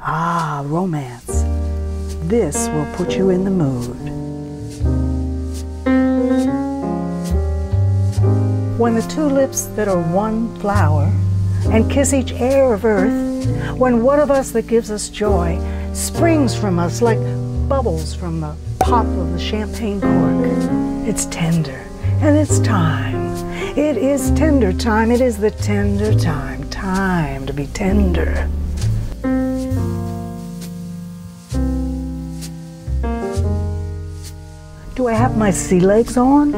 Ah, romance. This will put you in the mood. When the two lips that are one flower and kiss each air of earth, when one of us that gives us joy springs from us like bubbles from the pop of the champagne cork, it's tender and it's time. It is tender time. It is the tender time. Time to be tender. Do I have my sea legs on?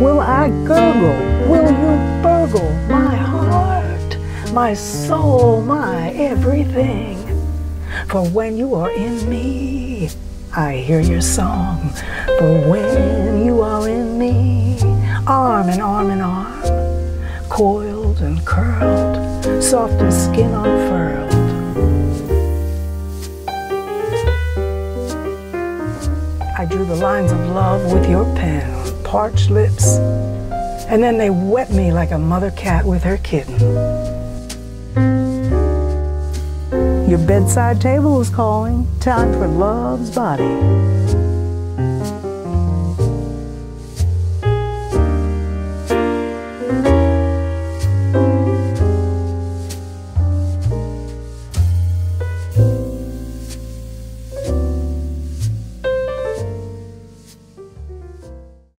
Will I gurgle? Will you burgle my heart, my soul, my everything? For when you are in me, I hear your song. For when you are in me, arm in arm in arm, coiled and curled, soft as skin unfurled. I drew the lines of love with your pen parched lips, and then they wet me like a mother cat with her kitten. Your bedside table is calling, time for love's body.